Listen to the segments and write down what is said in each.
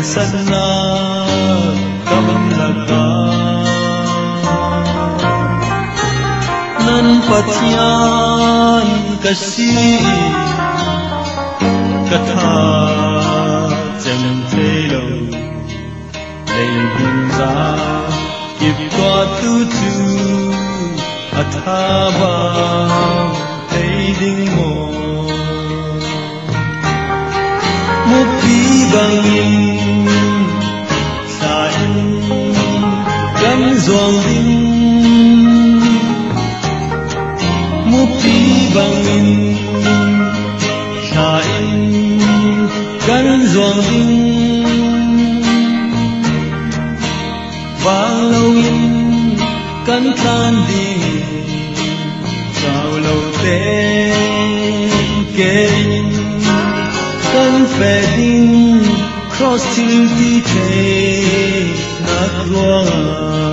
أرسلنا قبلك نن فتيان كشي كتا جمتيلو ليبنزا يبقى تتو أتابا أيدين مو مبيبان سائل كم زوالين Mupibangin Shain Gan Duongin Và lâu in Cắn tan đi Confetti, confetti, cross till the day, not wrong.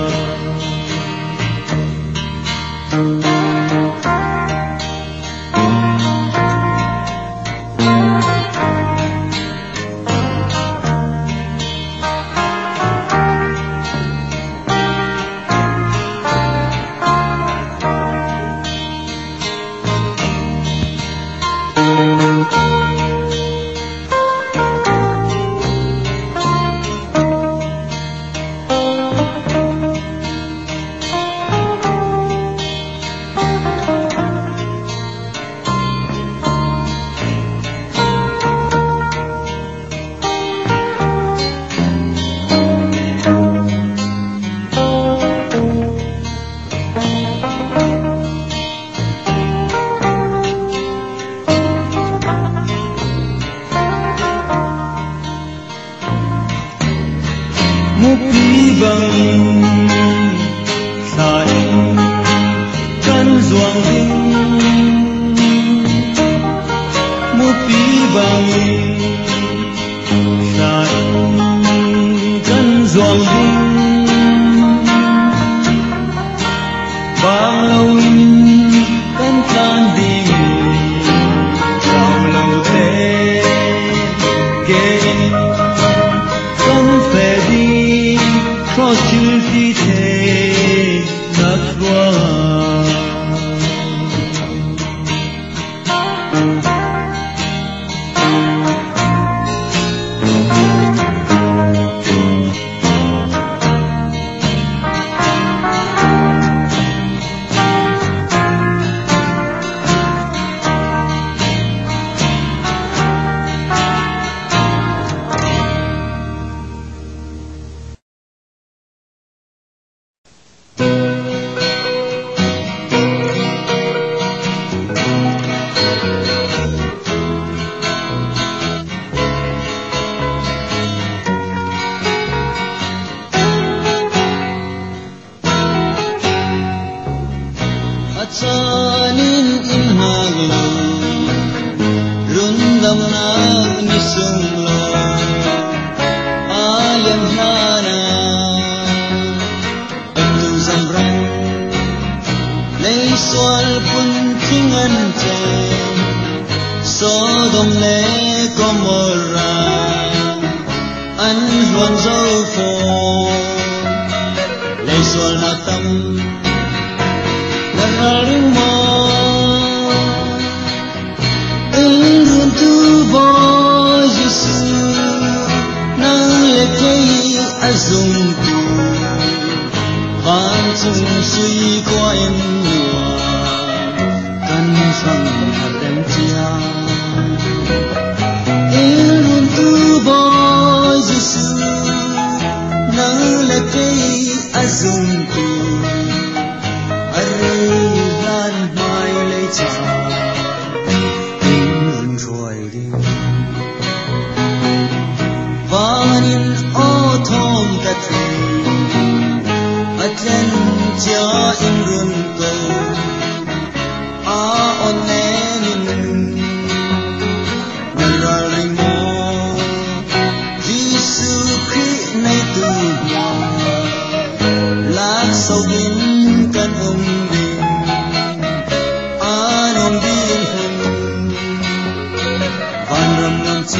记，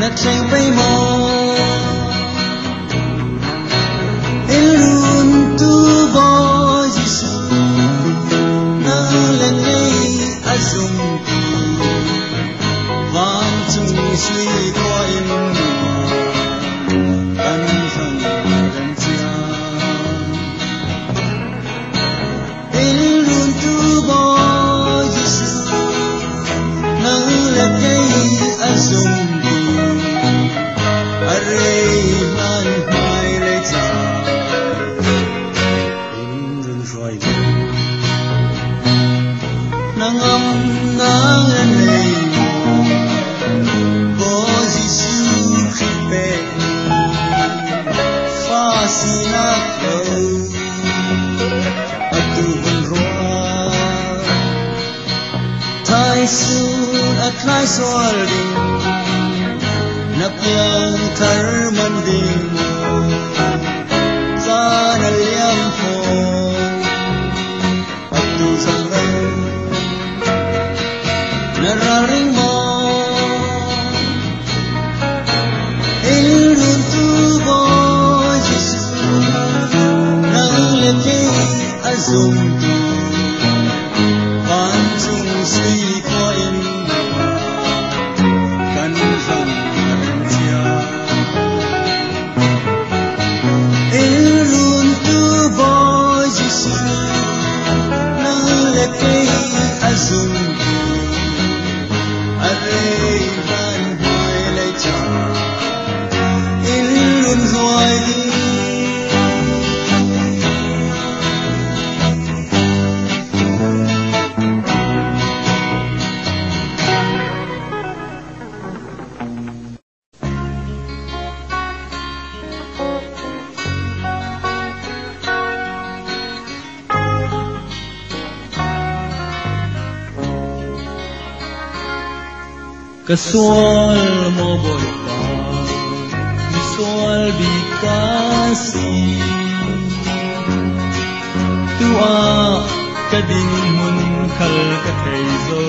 那真为梦。que soit mon boy que soit bikasi tua kading mun khal ka thai zo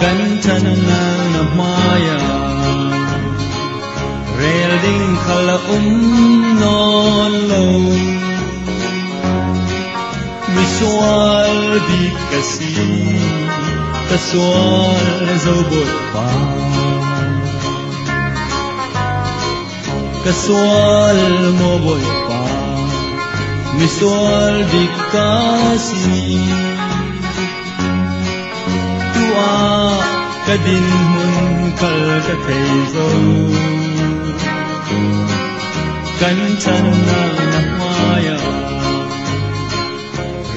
kan chan na na maya rel ding khala um non lo mi sual bikasi كسؤال زوب الطعام كسؤال مو بالطعام مسؤال بكاسني توا كدين من كالكتيزو كان تنا نحوايا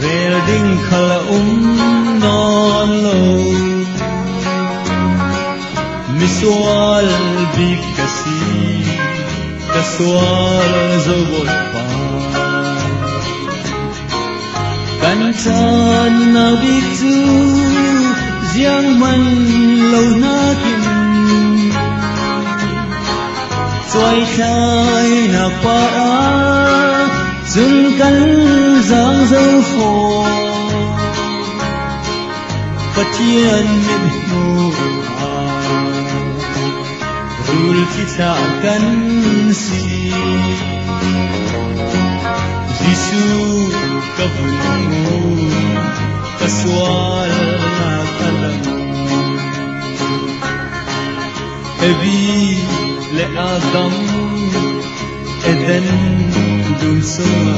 Welding khala umnon lo Miswal bi kasi Kaswal zawot pa Kantan na bitu Giang man lâu na kin Xoay khai na pa dương cánh giang dâu phò. Phát thiên mệt hồ rùi khi xa cánh si Gisu kabumu kaswal na kalamu Ebi le adam eden dun suma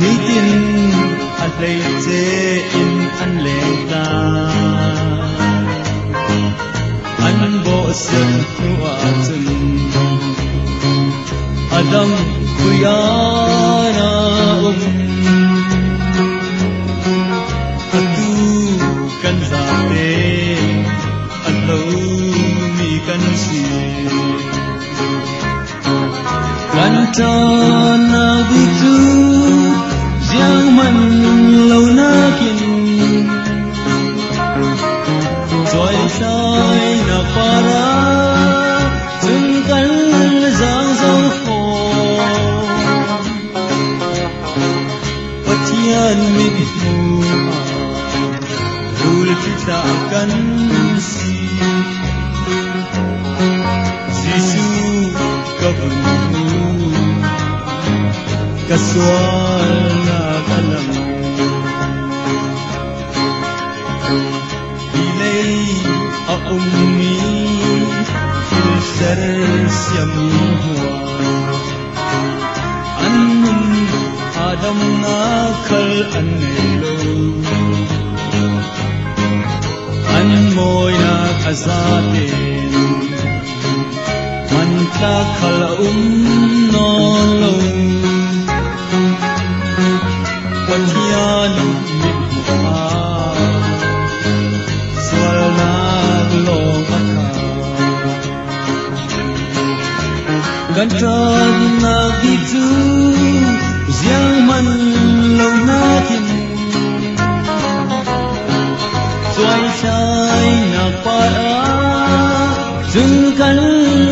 Nitin at leite in an leta An bo sen nuatun Adam kuyana um Atu kan zate Atau mi na butu Giang man lâu na kiên. Rồi sai na para Dừng cắn giang dâu phổ Bất thiên mi mu Rul ta akan si. Sisu kabunu Kaswal na kalam Ilay a ummi Filser siyam huwa Annum Adam na kal anelo An moy na kazatin Man ta kal um non lo Patian mit mua Swal na lo maka Gantan na gitu Giang man lâu na kim Xoay sai na para Dừng cắn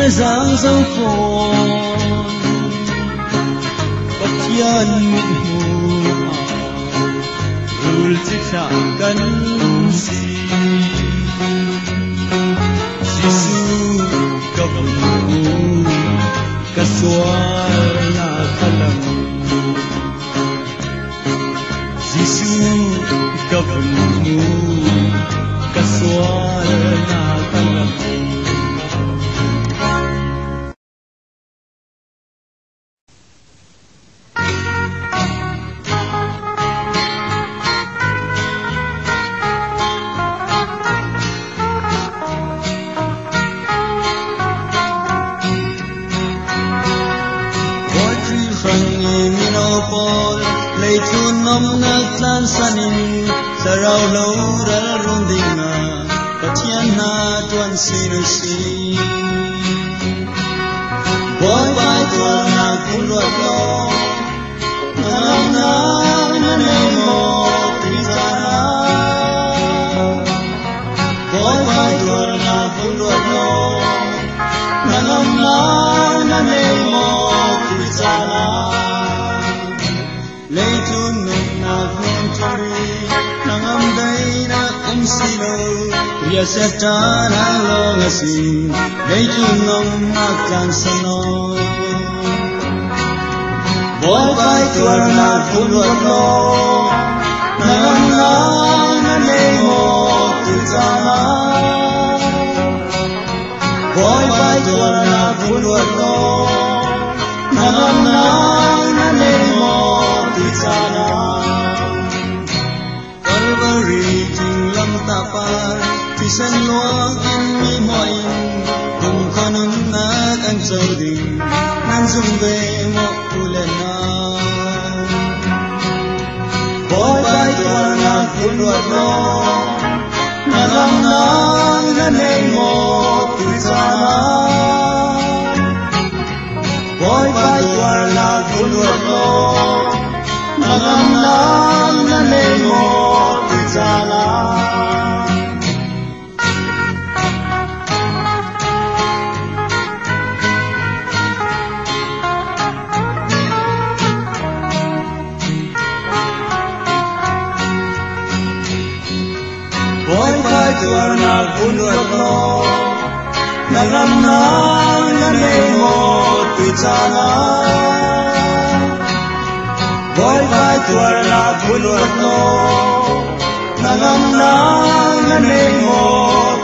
giang dâu phồn. Bất yan शांकन si Ria seta na lo ngasi Leitun nom ma kan sano Boy bai tuar na kun lo no Nangam na na le mo kuisala Boy bai tuan na puluan no Nangam na na le mo tisana Calvary ting lam tapar Tisan luang in mi moin Kung kanun na kan sauding Nan zumbe mo ulan na Boy bai tuan na puluan no Nangam na na ne mo tisana Boy bai tuar la kulwat mo Nangam na na ne mo tisana tuar na kunwat no Nagam na nanay mo tuitsana Boy pai tuar na kunwat no Nagam na nanay mo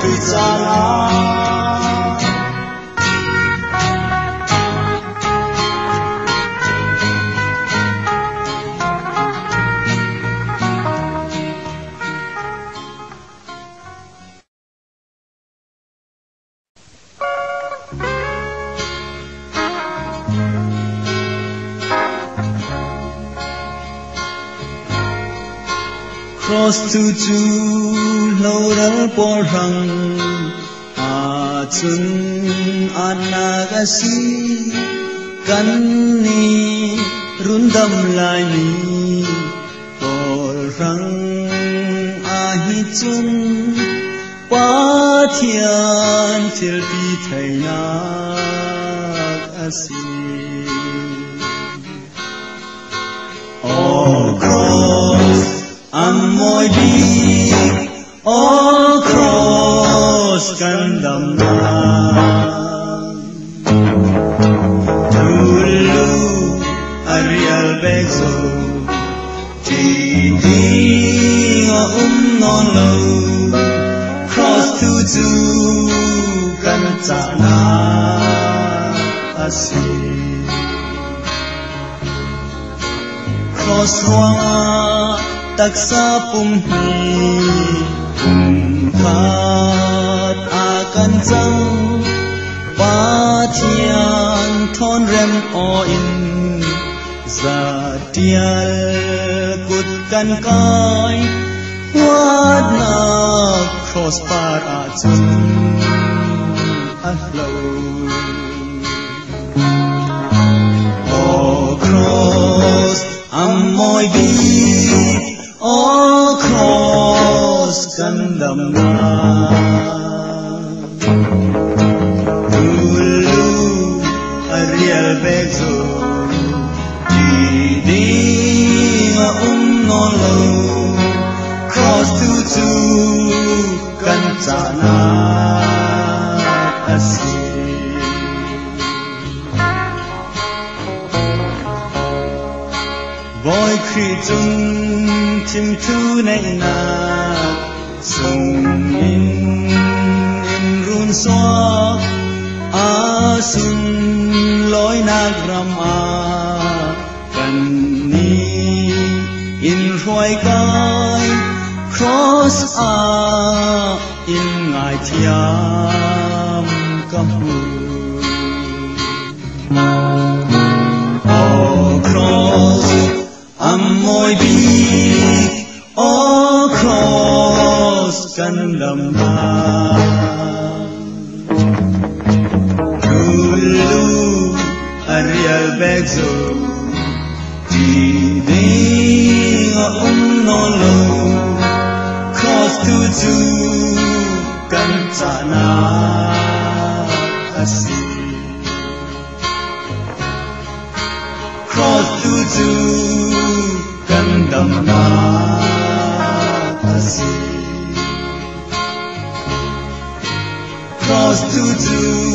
tuitsana cross to chu lâu dal por rang a chun anagasi kan ni rundam lai ni por rang a hi chun pa thian thil na asi ang mo'y di all cross kandam na Tulu Ariel Begso um nga umnolo Cross to tu kan na asi Cross one taksa pumhi khat akan chang pathian thon rem o in. Za tial kut kan kai wat na cross par a chun. A flow Oh cross amoy bi. Cross Gandamna Dulu Ariel Begzo Didi nga lâu, Cross tutu Kancana Asi Boy chung chim thu nay na roi cross a, in ngài thiam kam hu cross cross môi bi. All cross Gandamna Dulu Ariel Begzo Cross to tu Asi Cross to tu Gandamna asi Cross to do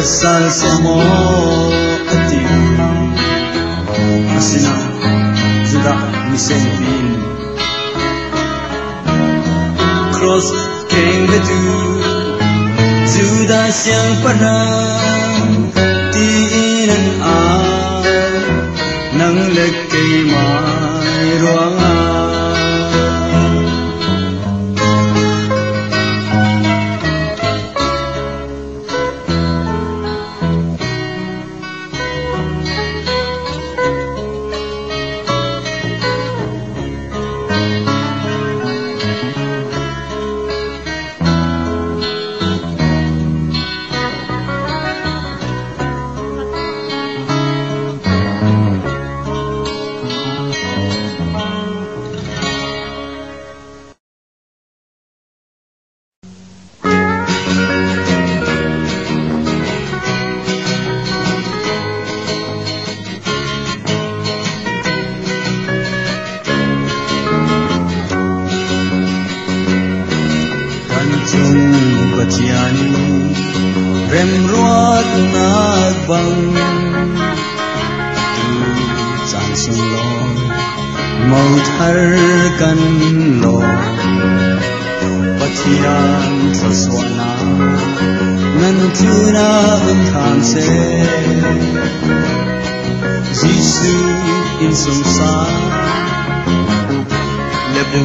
ويوسع سماء حسنا زرع مسلمين Cross quem vê two to the Siang Panang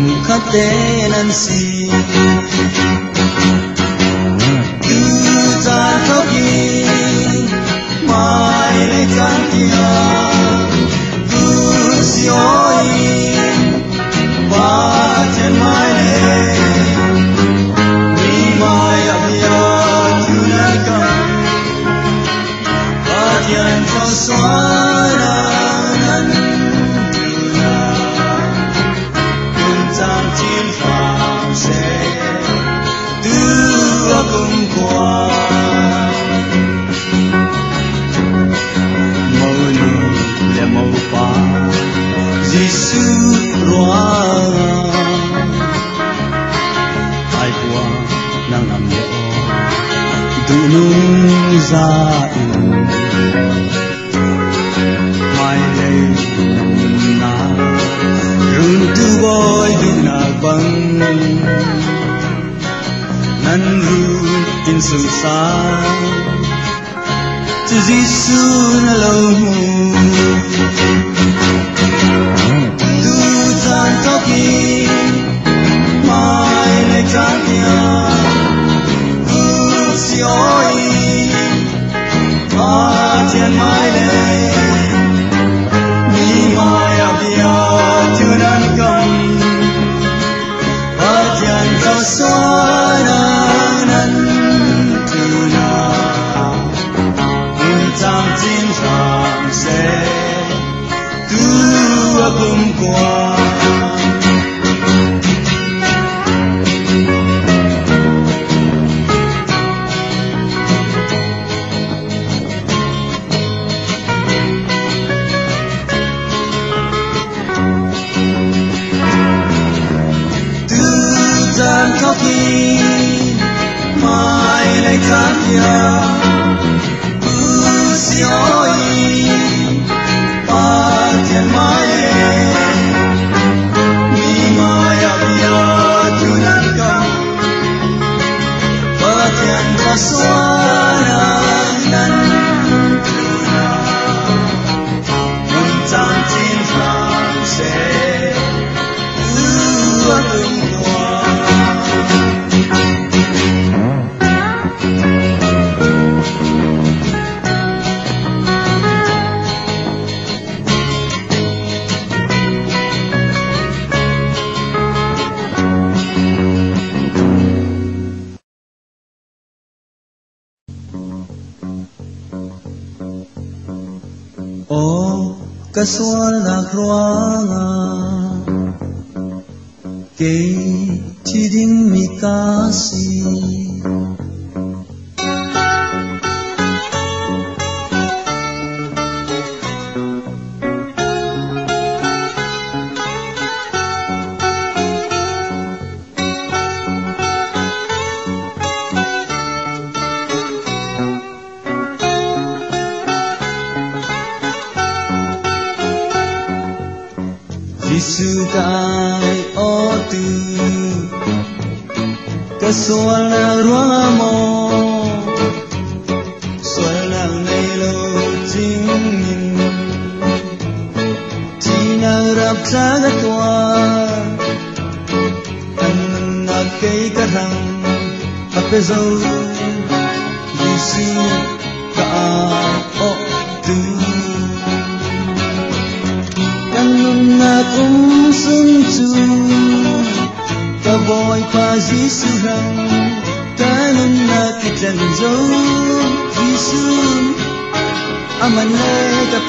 Lebum katenan si Tutan koki Mai le oi ba Baten mai le Ni mai abia tunakan cùng nhung ra za in mai lei na run tu boy du na bang nan ru in su sa tu su na lo mu tu tan to ki kum 乱。Giêsu kai o tu Kasual na ruamo Sual na nay lo jingin Tinarap sa gatwa Ang nagkay karang Apezau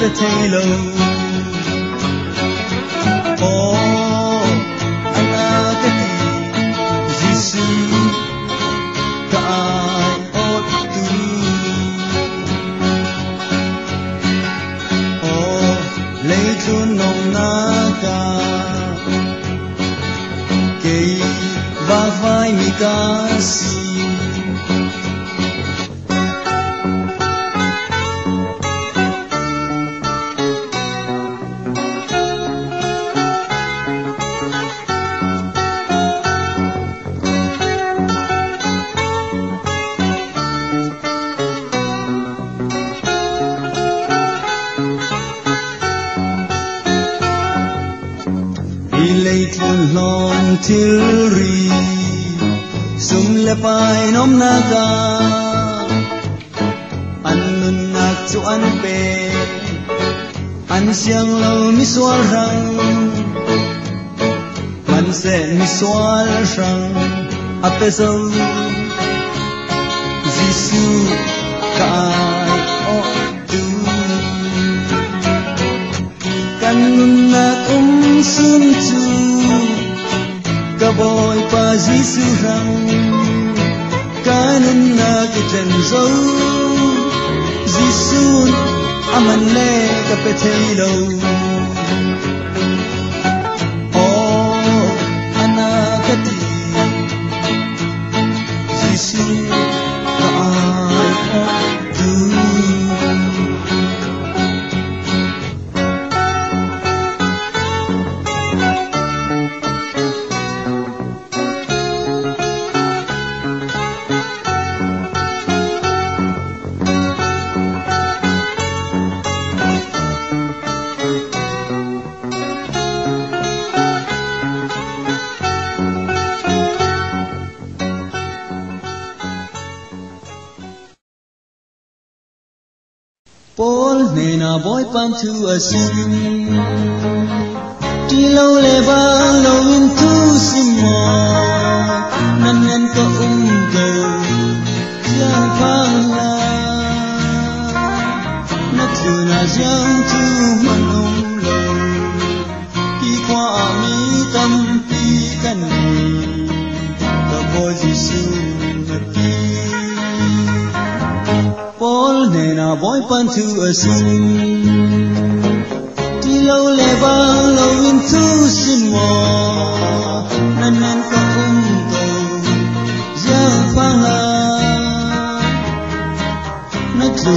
ka petelo Sum le pai nom na naga An nun nak chu an pe An siang lo mi sual rang Man se mi sual rang a pe so Gisu kai o tu. Kanun na um sun chu. Kaboy pa Gisu rang Kanun cái chân dấu. Giêsu aman le ka pe thei lo Paul pan to a Ti lo le ba lo in tu sim mo Nan nan ko um ge Ya pa la. Na tu na jang tu man um lo Ki kwa mi tam pi kan ni ta bo ji su na pi Paul nena boy pan to a lo in tu sin mo Nan nan ka um to Yang pa la Na tu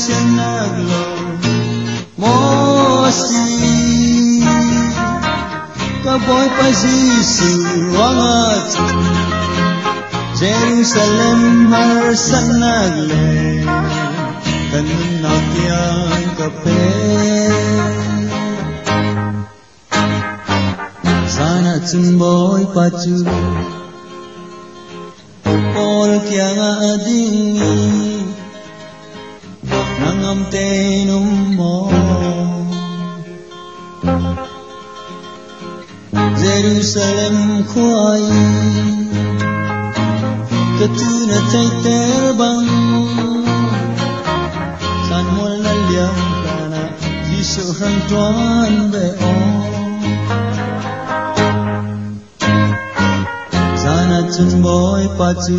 Karya Mosi Kaboy pa Jisu Jerusalem har sanagle tanun nakyang kape sana chun boy pachu por kya ading adingi nangam tenum mo Jerusalem khoi katuna tay terbang san mol na liam kana Jisu rang tuan be on sana chun boy pa chu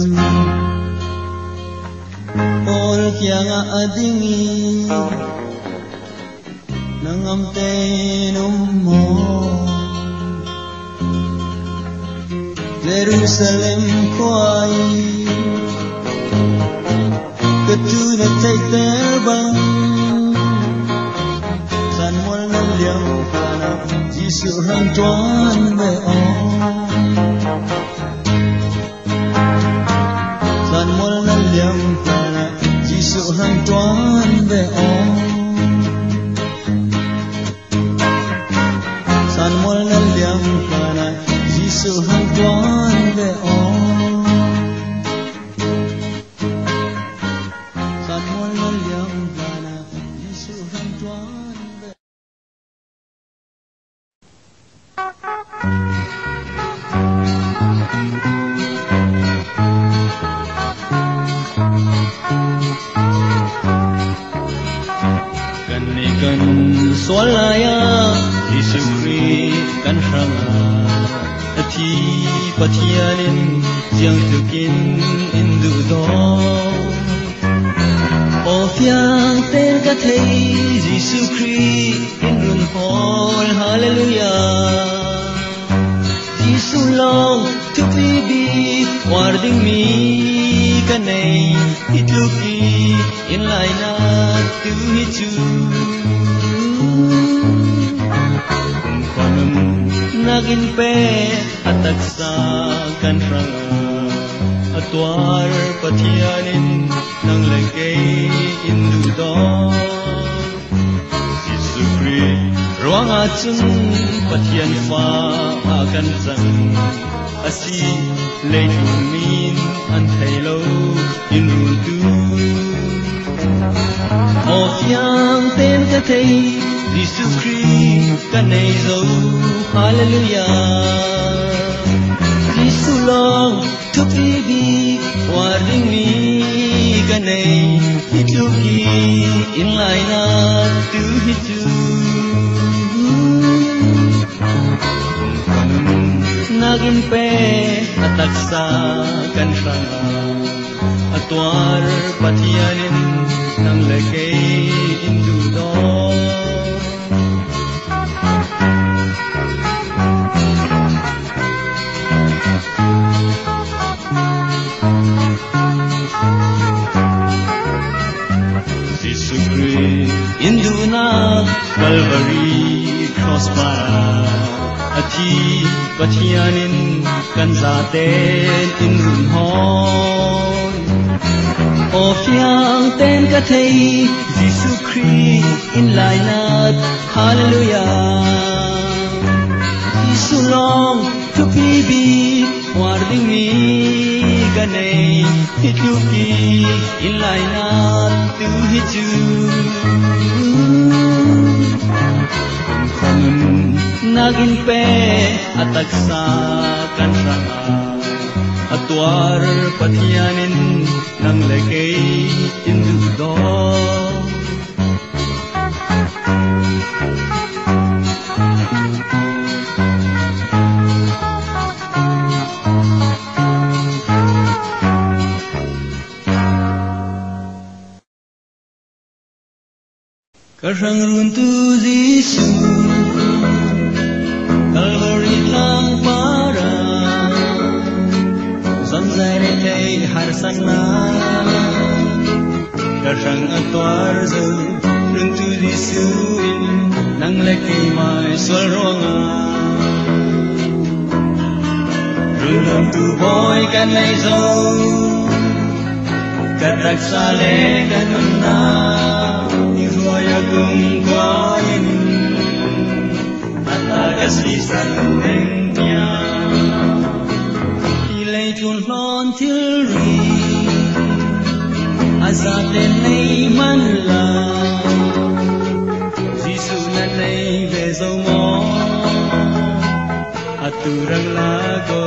Paul kya nga adingi nangam tenum mo. Jerusalem khoi katuna tay terbang san mol na liam kana Jisu hang tuan me on san mol nam liang kana so Antoine de On San Juan el Liampana Jesus Antoine de On nagin pe ataksa kan sanga atwar pathianin nang lagay chianin kan zaten in run hon O fiang ten ka thei Jesu Christ in lai nat Hallelujah Jesu long tu be be war ding mi ka nei hit lu ki in lai nat tu hit chu nagin pe ataksa kan sanga atwar pathianin nang lagay indudo Karang runtu Yesu Calvary harsana Karang atwar rung tu di in Nang lekay may swalronga Rundam tu boy kan lay zo Katak sale kanun na. Ihuaya kung kwain đi lấy ng niya Ilay tulon tilri Azaten ay manla Jisu na nay bezo mo At turang lago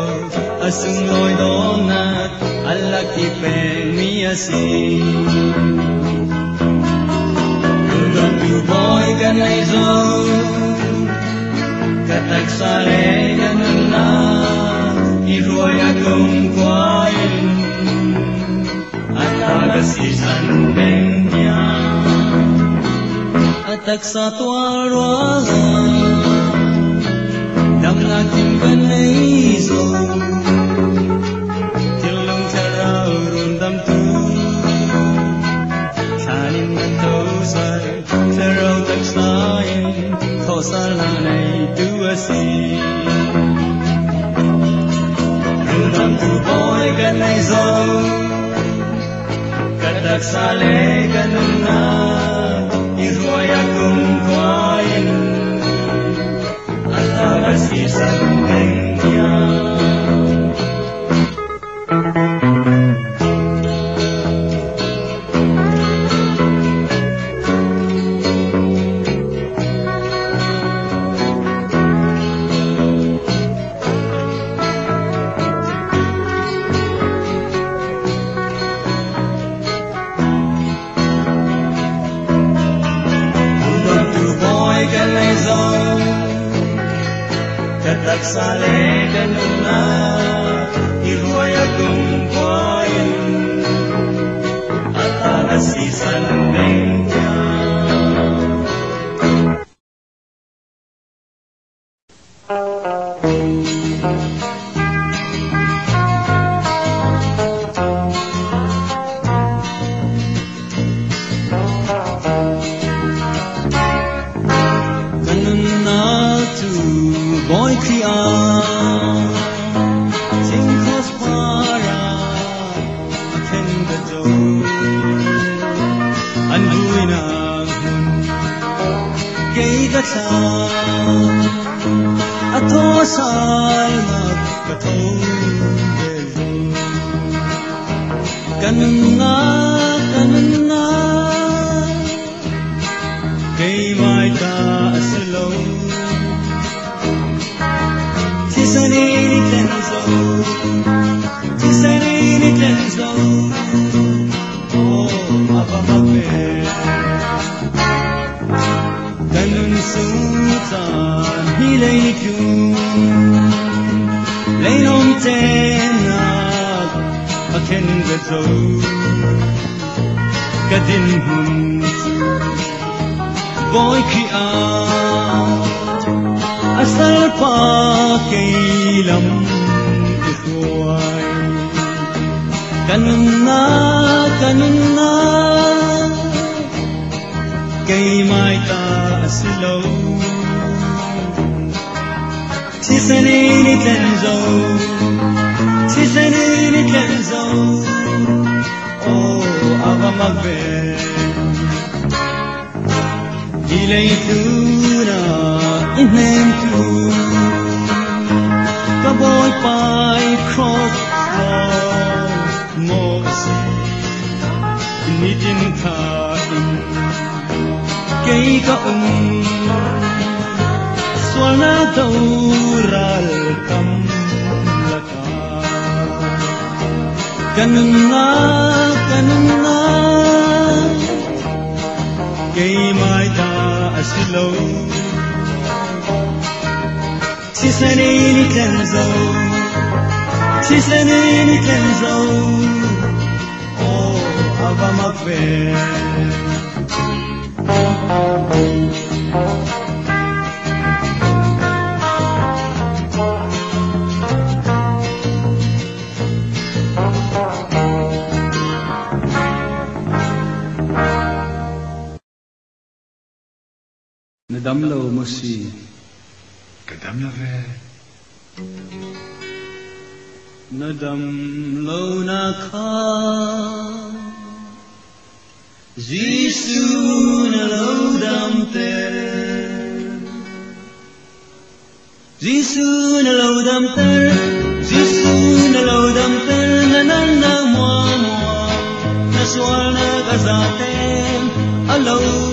Asung loy donat Alak ipeng miyasi Rudong tu boy kanay zong Katak sale ganun na Iroy akong kwain At agasisan beng niya Atak sa tuwarwaga Dam natin kanay zong Tilong taraw rundam tu Sanin man tosay Taraw taksayin Tosalanay duwasi Rundam tu boy kanay zong Katak sale ganun na Iroy akong kwain At agasisan kanya Ganun sultan hilay ni kyun Lainom tenag Aken gazo Kadin hun boy ki a asal Tisanini Kenzo Tisanini Kenzo Oh, ava magbe Ilay inem tu Kaboy pai cross road mo si in Kay ka um வனதௌரால்கம் கண்ணா கண்ணா கைமாய்தா அசிலோ சிசனேனி கன்சோ சிசனேனி கன்சோ ஓ அவமக்வே Thank you. Madame la Homme aussi. Madame la Madame Lona Ka. Zisun Lodam Te. Zisun Lodam Te. Zisun Lodam Te. Nananamwa. Nasuana Gazate. Alone.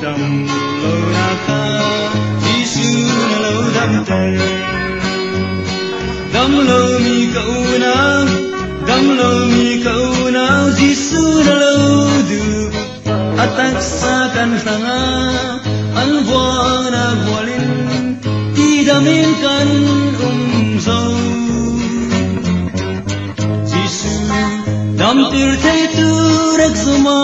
Nadam lo na ka Jisu na lo dam te Dam lo mi ka unaw Dam lo mi ka unaw Jesus Atak sa kan sanga Ang buwang na buwalin Idamin kan umso Jisu Dam tir thay tu rag suma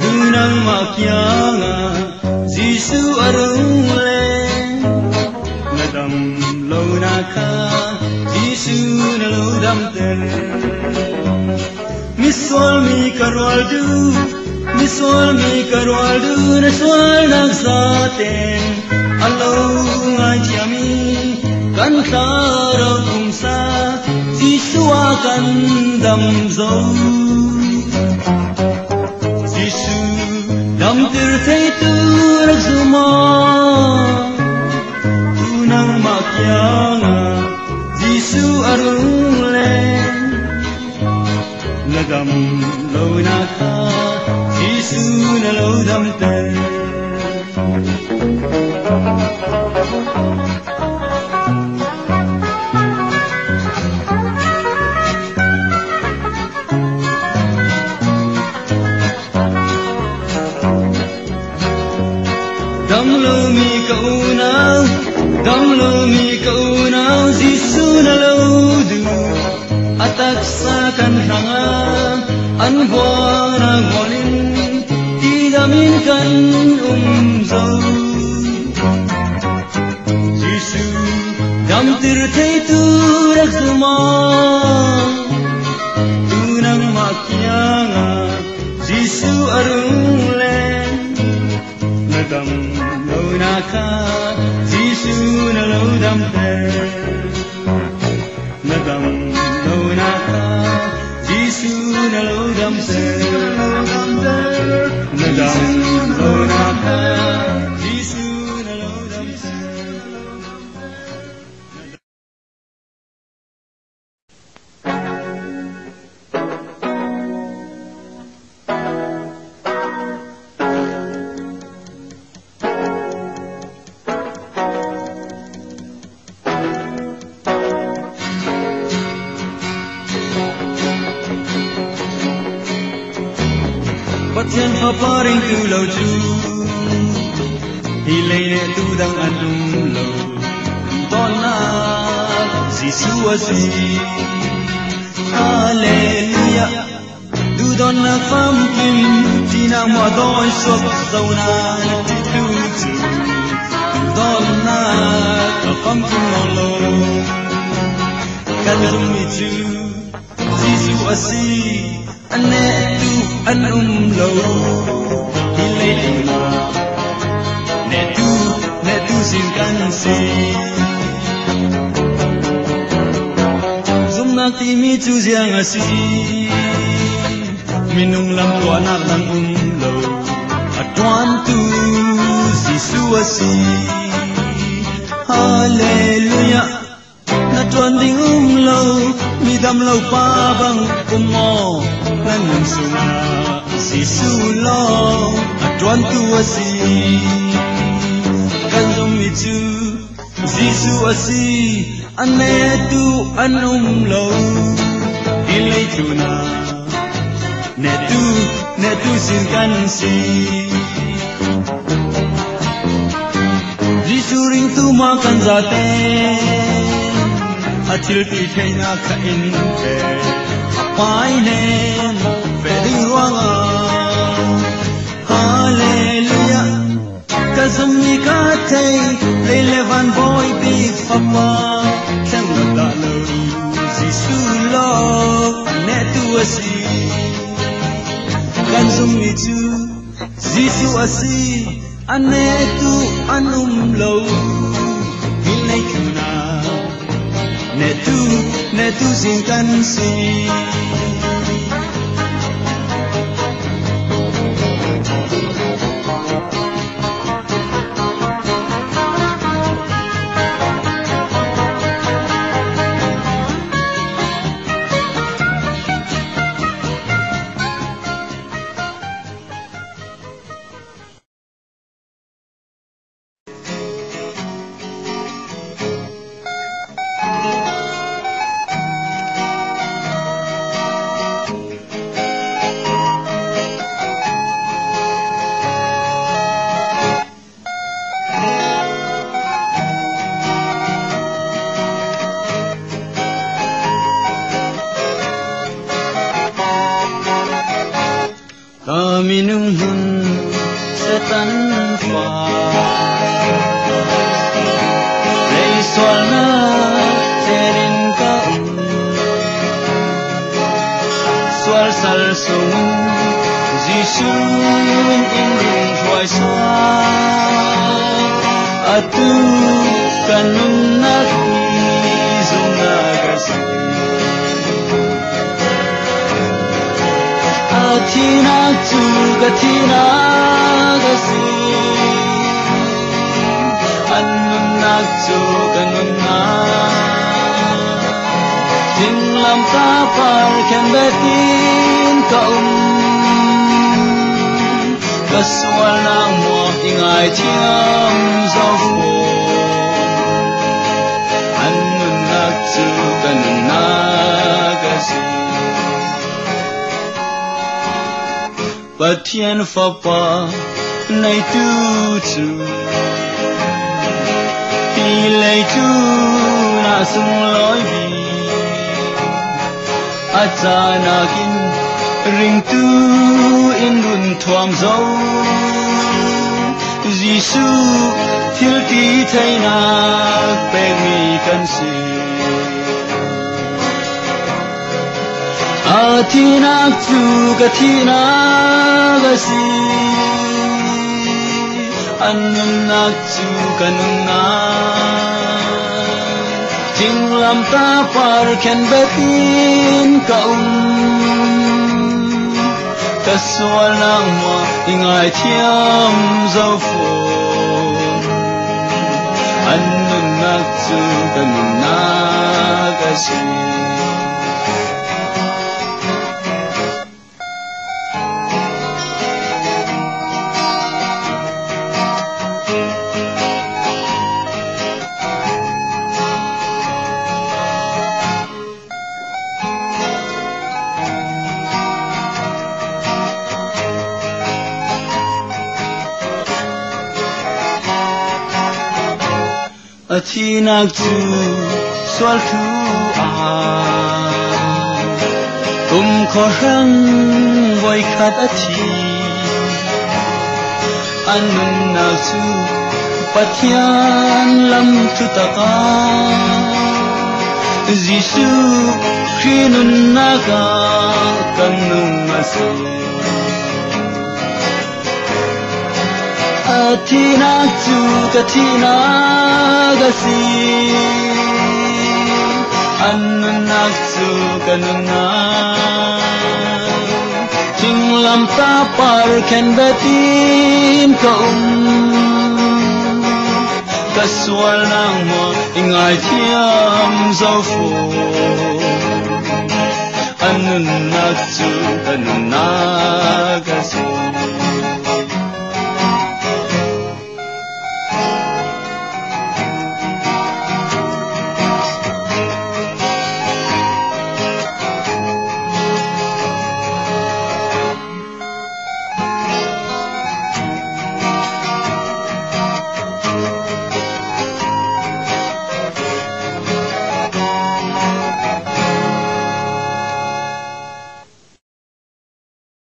Dunang makyanga Jisu arung le mi karwal du Miswal mi karwal du Naswal nang sa ten Alo chi ami Kan taraw kung sa ji suwa kan dam zo damzo Jisu dam tir thay tu rag suma Tunang makyanga Jisu arung Nadam lo na ka Jisu na lo dam te Dam lo mi câu nào Dam lo mi câu nào Giêsu na lâu du Atak sa kan hanga An hoa ngolin Ti damin kan um dâu jisu Dam tir thay tu rak zuma Tu nang makianga jisu arung len nadam lo na ka jisu na lo dam te na lo dam se nadam lo na ka Bắt tu lâu chú Hi lây nè tu đang ăn lung lâu Ton na Giêsu a si Tu na pham kim Ti na mua đôi suộc dâu na Ti tu chu. Tu na pham kim ngon lâu Kan dung mi tu Giêsu a si nè anh um lâu Hi lấy tu na Nè tu Nè tu xin kan si. Zum nang ti mi chu giang a si. Minung lam tua nak nang um lâu. A tuan tu Giêsu a si. Tuan tu a si kan zum mi chu Giêsu a si an me tu an um lâu đi ne tu ne tu sin kan si Giêsu ring tu ma kan za ten Atil ti thay na ka in pe Pai nen Ka zum ni ka thay Le le boy bi fapa pa Kang na da lo Giêsu lo Ne tu asi Kan zum ni tu su asi Ane tu anum lo Hilay tu kuna Ne tu, ne tu sin kan si. Atina tu gatina gasi Anun nak tu kanun na lam ka par ken betin ka um Kaswal na mo ing ingài thiam giao phù anh và thiên pháp pa này tu tu, thì lấy tu na sung lối bi. Acha na kin ring tu in run thuam zo Giêsu thiếu tí thay na pe mi kan si Atina tu katina gasi Anun nak tu kanuna Ting lam ta par ken betin ka um sual ingai thiam zo fu an nun nak Achinak tu swal tu a. Kum ko rang voi khat a achi Anun na su pathian lam tu ta ka Jisu khinun na ka kanung masay Atina tu katina gasi Anak tu kanuna Ting lam ta par ken betin ka um Kaswal nang mo ingay tiam zau fu Anak tu kanuna gasi